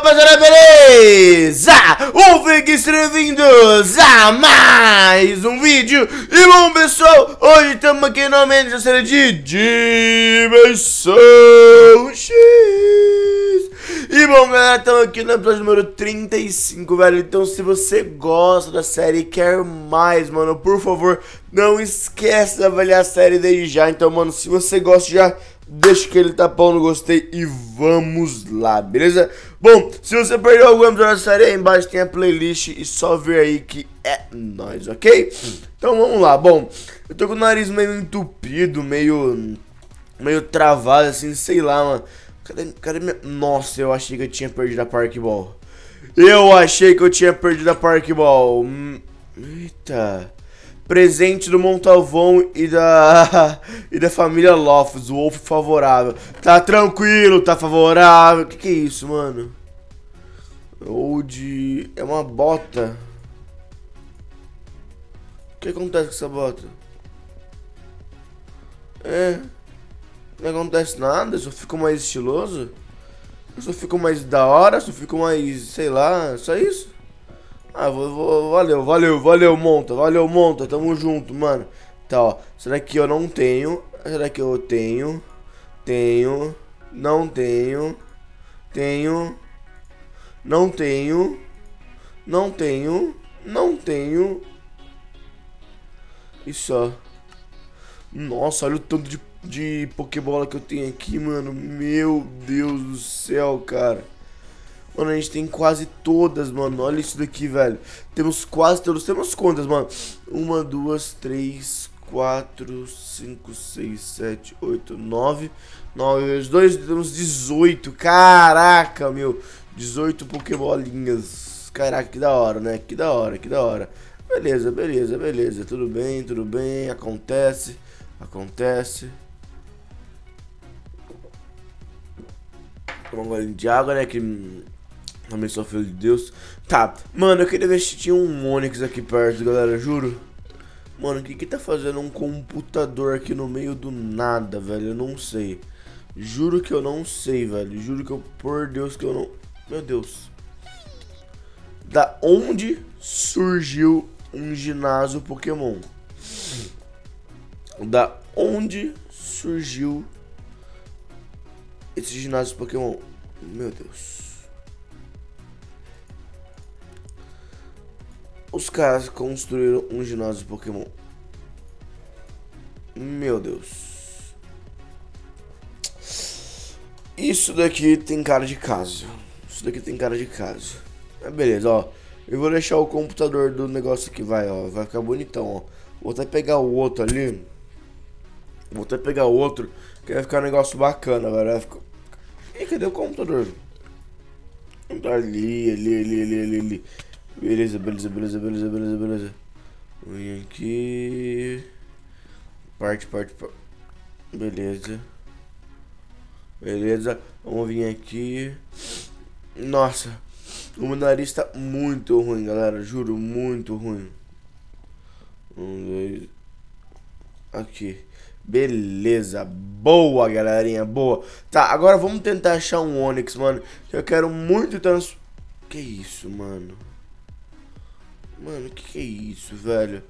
rapaziada, beleza? O Fique bem-vindos a mais um vídeo. E bom pessoal, hoje estamos aqui novamente na série de Dimensão X. E bom galera, estamos aqui no episódio número 35, velho. Então se você gosta da série e quer mais, mano, por favor Não esquece de avaliar a série desde já. Então, mano, se você gosta já deixa aquele tapão no gostei e vamos lá, beleza? Bom, se você perdeu algum da série, aí embaixo tem a playlist e só ver aí que é nóis, ok? Então vamos lá, bom, eu tô com o nariz meio entupido, meio, meio travado, assim, sei lá, mano. Cadê, cadê minha... Nossa, eu achei que eu tinha perdido a Park Ball. Eu achei que eu tinha perdido a Park Ball. Hum, eita presente do Montalvão e da e da família Lofts, o Wolf favorável. Tá tranquilo, tá favorável. Que, que é isso, mano? Ou é uma bota. O que acontece com essa bota? É. Não acontece nada, só fico mais estiloso. Eu só fico mais da hora, só fico mais, sei lá, só isso. Ah, vou, vou, valeu, valeu, valeu, monta, valeu, monta, tamo junto, mano. Tá, ó, será que eu não tenho? Será que eu tenho? Tenho, não tenho, tenho, não tenho, não tenho, não tenho. E só. Nossa, olha o tanto de, de que eu tenho aqui, mano. Meu Deus do céu, cara. Mano, a gente tem quase todas, mano. Olha isso daqui, velho. Temos quase todas. Temos quantas, mano? Uma, duas, três, quatro, cinco, seis, sete, oito, nove. Nove vezes dois, temos 18. Caraca, meu. 18 Pokébolinhas. Caraca, que da hora, né? Que da hora, que da hora. Beleza, beleza, beleza. Tudo bem, tudo bem. Acontece. Acontece. Tomar um golinho de água, né? Que também sou filho de Deus. Tá, mano, eu queria ver se tinha um Onix aqui perto, galera, juro. Mano, o que que tá fazendo um computador aqui no meio do nada, velho? Eu não sei. Juro que eu não sei, velho. Juro que eu, por Deus, que eu não... Meu Deus. Da onde surgiu um ginásio Pokémon? Da onde surgiu esse ginásio Pokémon? Meu Deus. Os caras construíram um ginásio Pokémon. Meu Deus. Isso daqui tem cara de casa. Isso daqui tem cara de casa. Mas beleza, ó. Eu vou deixar o computador do negócio aqui, vai, ó. Vai ficar bonitão, ó. Vou até pegar o outro ali. Vou até pegar o outro. Que vai ficar um negócio bacana, velho. Vai ficar... Ih, cadê o computador? Tá ali, ali, ali, ali, ali, ali. Beleza, beleza, beleza, beleza, beleza, beleza. Vem aqui. Parte, parte, parte. Beleza. Beleza. Vamos vir aqui. Nossa. O meu nariz tá muito ruim, galera. Juro, muito ruim. Um, dois. Aqui. Beleza. Boa, galerinha. Boa. Tá, agora vamos tentar achar um Onix, mano. Eu quero muito trans... Que isso, mano? Mano, que que é isso, velho?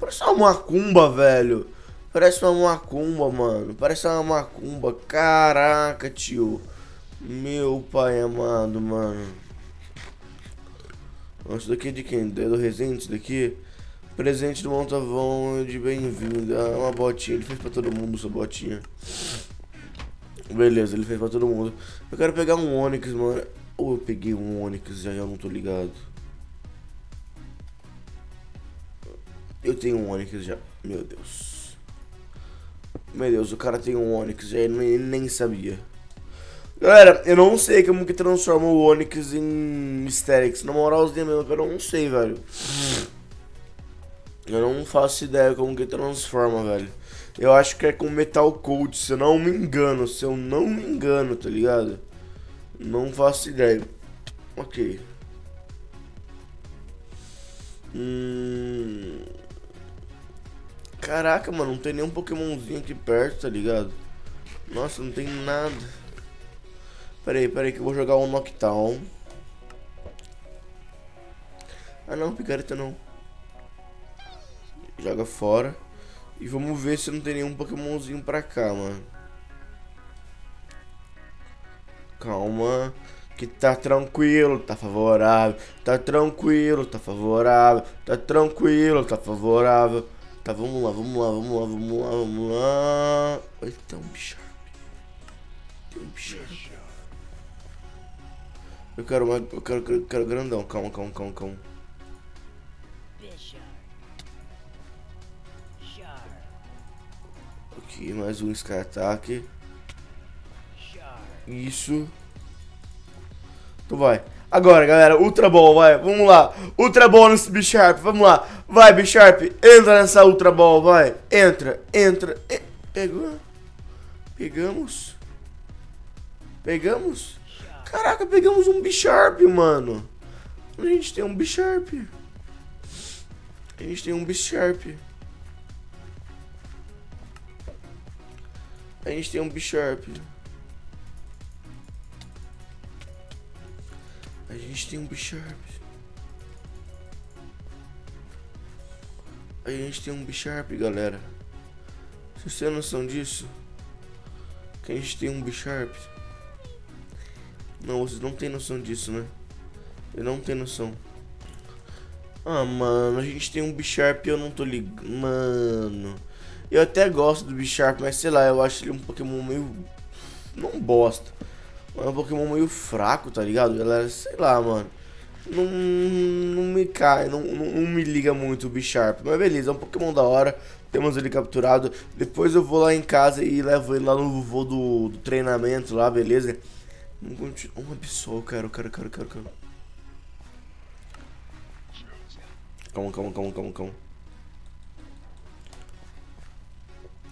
Parece uma macumba, velho. Parece uma macumba, mano. Parece uma macumba. Caraca, tio. Meu pai amado, mano. Isso daqui é de quem? É do Resende, isso daqui? Presente do Montavão de bem-vindo. Ah, uma botinha. Ele fez pra todo mundo essa botinha. Beleza, ele fez pra todo mundo. Eu quero pegar um Onix, mano. Ou eu peguei um Onix já, já não tô ligado. Eu tenho um Onix já. Meu Deus. Meu Deus, o cara tem um Onix já. Ele nem sabia. Galera, eu não sei como que transforma o Onix em Mysterix. Na mesmo, eu não sei, velho. Eu não faço ideia como que transforma, velho. Eu acho que é com Metal Coat, se eu não me engano. Se eu não me engano, tá ligado? Não faço ideia. Ok. Hum... Caraca, mano, não tem nenhum Pokémonzinho aqui perto, tá ligado? Nossa, não tem nada. Pera aí, pera aí que eu vou jogar um Noctown. Ah não, picareta não. Joga fora. E vamos ver se não tem nenhum Pokémonzinho pra cá, mano. Calma. Que tá tranquilo, tá favorável. Tá tranquilo, tá favorável. Tá tranquilo, tá favorável. Tá, vamos lá, vamos lá, vamos lá, vamos lá, vamos lá. Olha, tem um bicho. Tem um bicho. Eu quero uma. Eu quero, quero grandão. Calma, calma, calma, calma. Aqui, mais um Sky Attack. Isso. Então vai. Agora, galera, Ultra Ball, vai. Vamos lá. Ultra Ball nesse B-Sharp. Vamos lá. Vai, B-Sharp. Entra nessa Ultra Ball, vai. Entra, entra. E... Pegou. Pegamos. Pegamos. Caraca, pegamos um B-Sharp, mano. A gente tem um B-Sharp. A gente tem um B-Sharp. A gente tem um B-Sharp. A gente tem um B-Sharp. A gente tem um B-Sharp, galera. Vocês têm noção disso? Que a gente tem um B-Sharp. Não, vocês não têm noção disso, né? Eu não tenho noção. Ah, mano, a gente tem um B-Sharp e eu não tô ligando. Mano. Eu até gosto do Bisharp, mas sei lá, eu acho ele um Pokémon meio. Não bosta. É um Pokémon meio fraco, tá ligado, galera? Sei lá, mano. Não, não me cai, não, não, não me liga muito o Bisharp. Mas beleza, é um Pokémon da hora. Temos ele capturado. Depois eu vou lá em casa e levo ele lá no voo do, do treinamento lá, beleza? Um Absol, quero, quero, quero, quero, quero. Calma, calma, calma, calma, calma.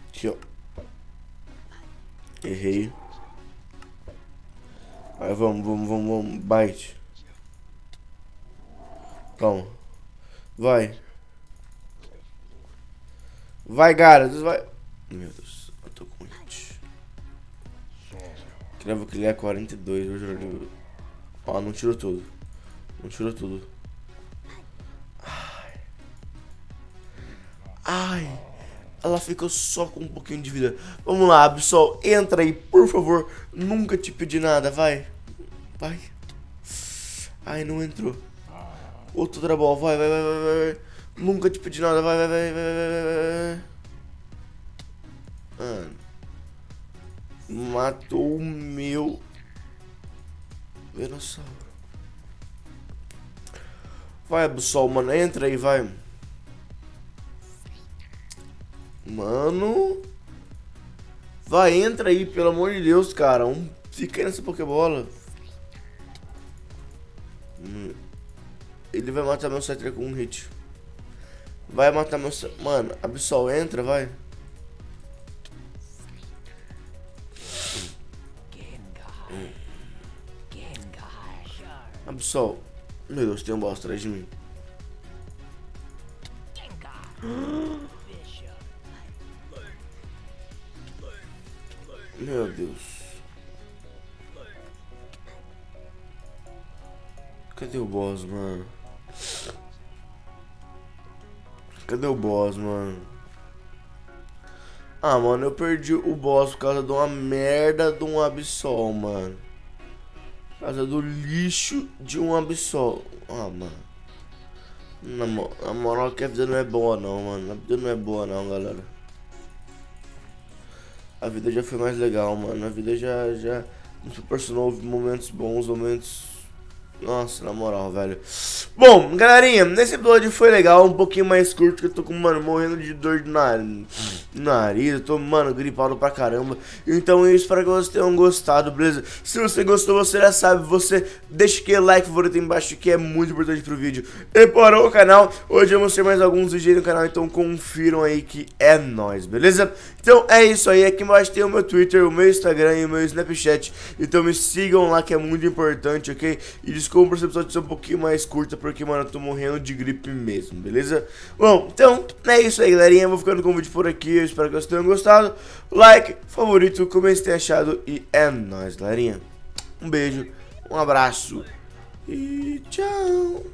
Aqui, ó. Errei. Aí vamos, vamos, vamos, vamos. Bite. Calma. Vai. Vai, cara. Vai. Meu Deus, eu tô com hit. Cravo que ele é 42. Hoje eu Ó, não tirou tudo. Não tirou tudo. Ai. Ai. Ela ficou só com um pouquinho de vida. Vamos lá, pessoal. Entra aí, por favor. Nunca te pedi nada, vai. Vai. Ai, não entrou. Outro drabol, vai, vai, vai, vai, vai. Nunca te pedi nada, vai, vai, vai, vai, vai. Mano. Matou o meu Venossauro. Vai, Absol, mano. Entra aí, vai. Mano. Vai, entra aí, pelo amor de Deus, cara. Um, fica aí nessa Pokébola. Hum. Ele vai matar meu Scyther com um hit. Vai matar meu... Mano, Absol, entra, vai. Absol. Meu Deus, tem um boss atrás de mim. Meu Deus. Cadê o boss, mano? Cadê o boss, mano? Ah, mano, eu perdi o boss por causa de uma merda de um Absol, mano. Por causa do lixo de um Absol. Ah, mano. Na, moral que a vida não é boa não, mano. A vida não é boa não, galera a vida já foi mais legal, mano. A vida já, já nos proporcionou momentos bons, momentos nossa, na moral, velho. Bom, galerinha, nesse episódio foi legal, um pouquinho mais curto, que eu tô com, mano, morrendo de dor de nariz, eu tô, mano, gripado pra caramba. Então eu espero que vocês tenham gostado, beleza? Se você gostou, você já sabe, você deixa aquele like favorito aí embaixo, que é muito importante pro vídeo. E para o canal, hoje eu mostrei mais alguns vídeos no canal, então confiram aí que é nóis, beleza? Então é isso aí, aqui embaixo tem o meu Twitter, o meu Instagram e o meu Snapchat, então me sigam lá que é muito importante, ok? E desculpa esse episódio ser um pouquinho mais curta, porque, mano, eu tô morrendo de gripe mesmo, beleza? Bom, então, é isso aí, galerinha. Vou ficando com o vídeo por aqui. Eu espero que vocês tenham gostado. Like, favorito, como se tem achado. E é nóis, galerinha. Um beijo, um abraço e tchau.